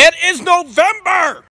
It is November!